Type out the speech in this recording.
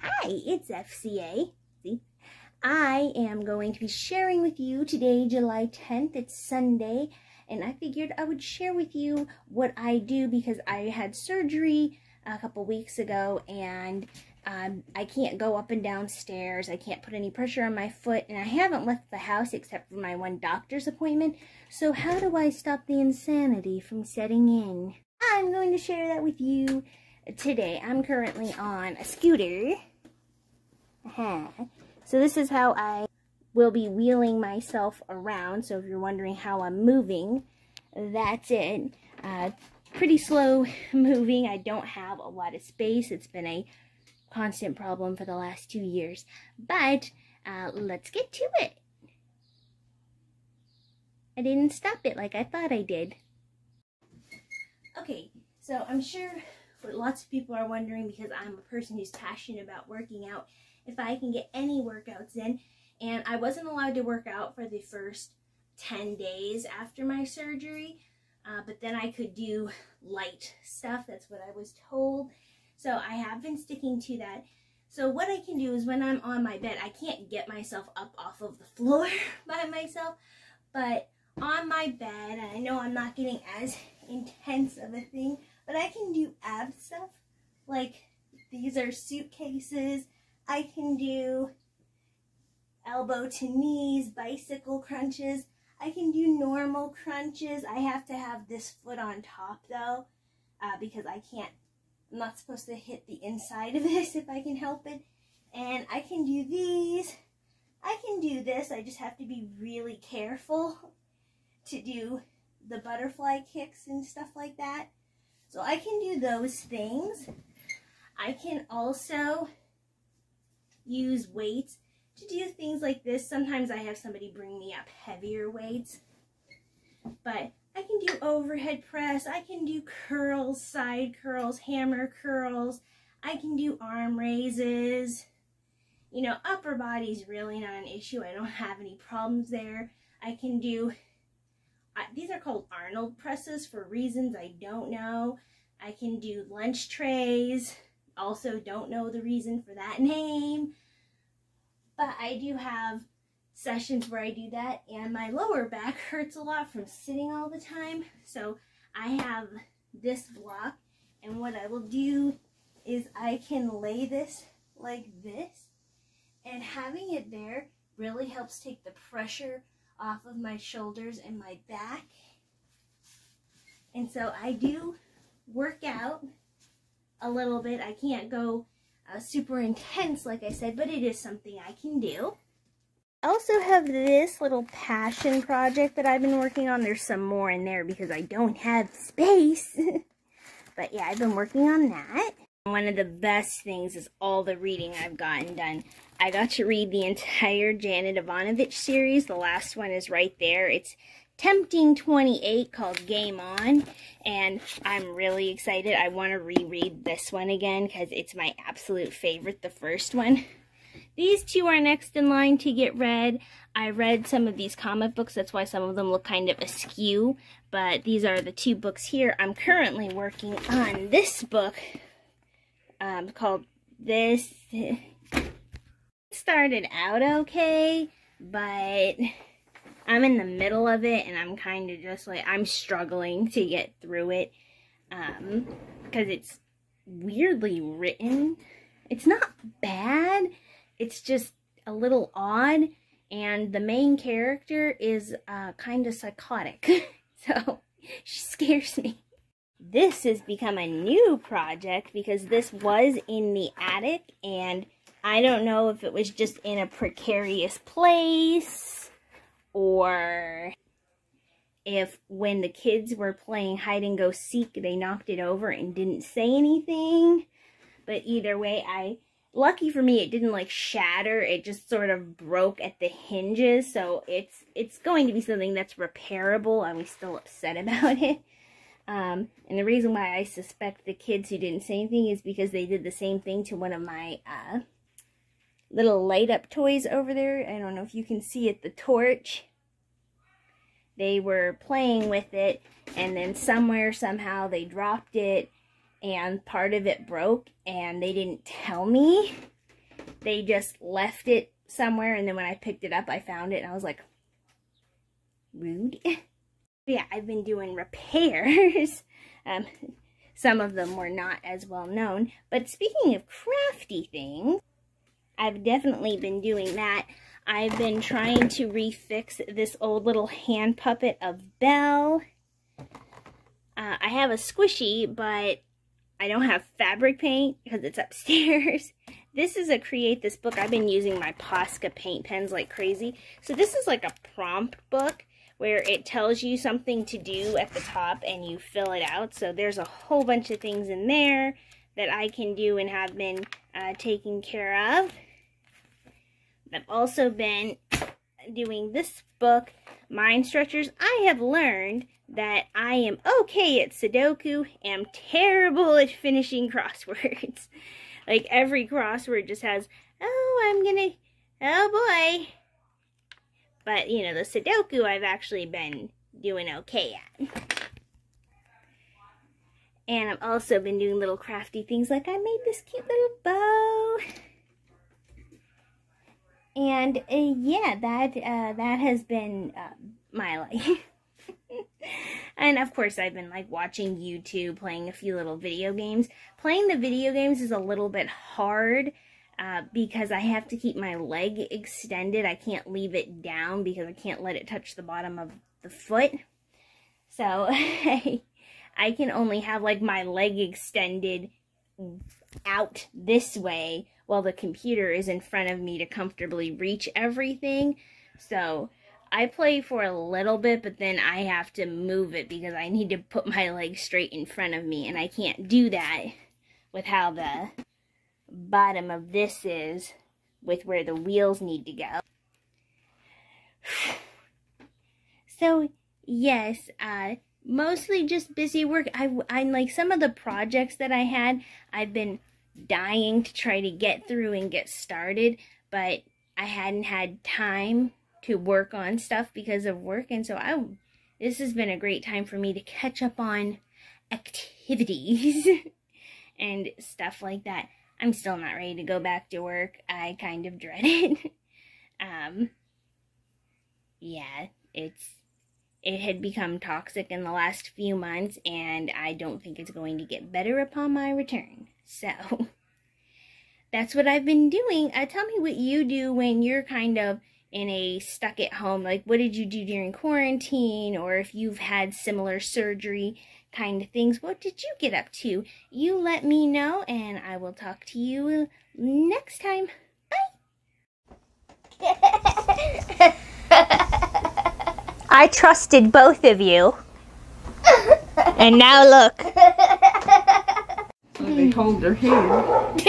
Hi, it's FCA. See? I am going to be sharing with you today, July 10th. It's Sunday, and I figured I would share with you what I do because I had surgery a couple weeks ago and um, I can't go up and down stairs. I can't put any pressure on my foot, and I haven't left the house except for my one doctor's appointment. So how do I stop the insanity from setting in? I'm going to share that with you today. I'm currently on a scooter. So this is how I will be wheeling myself around. So if you're wondering how I'm moving, that's it. Uh, pretty slow moving. I don't have a lot of space. It's been a constant problem for the last two years. But uh, let's get to it. I didn't stop it like I thought I did. Okay, so I'm sure what lots of people are wondering because I'm a person who's passionate about working out if I can get any workouts in. And I wasn't allowed to work out for the first 10 days after my surgery, uh, but then I could do light stuff. That's what I was told. So I have been sticking to that. So what I can do is when I'm on my bed, I can't get myself up off of the floor by myself, but on my bed, I know I'm not getting as intense of a thing, but I can do ab stuff. Like these are suitcases, I can do elbow to knees, bicycle crunches. I can do normal crunches. I have to have this foot on top though, uh, because I can't, I'm not supposed to hit the inside of this if I can help it. And I can do these. I can do this. I just have to be really careful to do the butterfly kicks and stuff like that. So I can do those things. I can also use weights to do things like this. Sometimes I have somebody bring me up heavier weights. But I can do overhead press. I can do curls, side curls, hammer curls. I can do arm raises. You know, upper body's really not an issue. I don't have any problems there. I can do, uh, these are called Arnold presses for reasons I don't know. I can do lunch trays. Also don't know the reason for that name. But I do have sessions where I do that and my lower back hurts a lot from sitting all the time. So I have this block and what I will do is I can lay this like this and having it there really helps take the pressure off of my shoulders and my back. And so I do work out a little bit. I can't go uh, super intense, like I said, but it is something I can do. I also have this little passion project that I've been working on. There's some more in there because I don't have space. but yeah, I've been working on that. One of the best things is all the reading I've gotten done. I got to read the entire Janet Evanovich series. The last one is right there. It's Tempting 28 called Game On, and I'm really excited. I want to reread this one again because it's my absolute favorite, the first one. These two are next in line to get read. I read some of these comic books, that's why some of them look kind of askew, but these are the two books here. I'm currently working on this book um, called This. Started out okay, but I'm in the middle of it and I'm kind of just like, I'm struggling to get through it um, because it's weirdly written. It's not bad, it's just a little odd and the main character is uh, kind of psychotic. so she scares me. This has become a new project because this was in the attic and I don't know if it was just in a precarious place or if when the kids were playing hide and go seek, they knocked it over and didn't say anything. But either way, I lucky for me it didn't like shatter. It just sort of broke at the hinges. So it's it's going to be something that's repairable i'm still upset about it. Um, and the reason why i suspect the kids who didn't say anything is because they did the same thing to one of my uh, little light up toys over there. I don't know if you can see it the torch. They were playing with it and then somewhere somehow they dropped it and part of it broke and they didn't tell me. They just left it somewhere and then when I picked it up I found it and I was like rude. Yeah I've been doing repairs. Um, some of them were not as well known. But speaking of crafty things I've definitely been doing that I've been trying to refix this old little hand puppet of Belle uh, I have a squishy but I don't have fabric paint because it's upstairs this is a Create This book. I've been using my Posca paint pens like crazy. So this is like a prompt book where it tells you something to do at the top and you fill it out. So there's a whole bunch of things in there that I can do and have been uh, taken care of. I've also been doing this book, Mind Stretchers. I have learned that I am okay at Sudoku, am terrible at finishing crosswords. Like every crossword just has, oh, I'm gonna, oh boy. But, you know, the Sudoku I've actually been doing okay at. And I've also been doing little crafty things like I made this cute little bow. And uh, yeah, that uh, that has been uh, my life. and of course, I've been like watching YouTube, playing a few little video games. Playing the video games is a little bit hard uh, because I have to keep my leg extended. I can't leave it down because I can't let it touch the bottom of the foot. So I can only have like my leg extended out this way while the computer is in front of me to comfortably reach everything. So I play for a little bit, but then I have to move it because I need to put my leg straight in front of me, and I can't do that with how the bottom of this is with where the wheels need to go. So, yes, uh, mostly just busy work. I, I like some of the projects that I had, I've been dying to try to get through and get started, but I hadn't had time to work on stuff because of work. And so I, this has been a great time for me to catch up on activities and stuff like that. I'm still not ready to go back to work. I kind of dread it. um, yeah, it's, it had become toxic in the last few months and I don't think it's going to get better upon my return. So, that's what I've been doing. Uh, tell me what you do when you're kind of in a stuck at home, like what did you do during quarantine, or if you've had similar surgery kind of things, what did you get up to? You let me know, and I will talk to you next time. I trusted both of you. and now look. they hold their hand.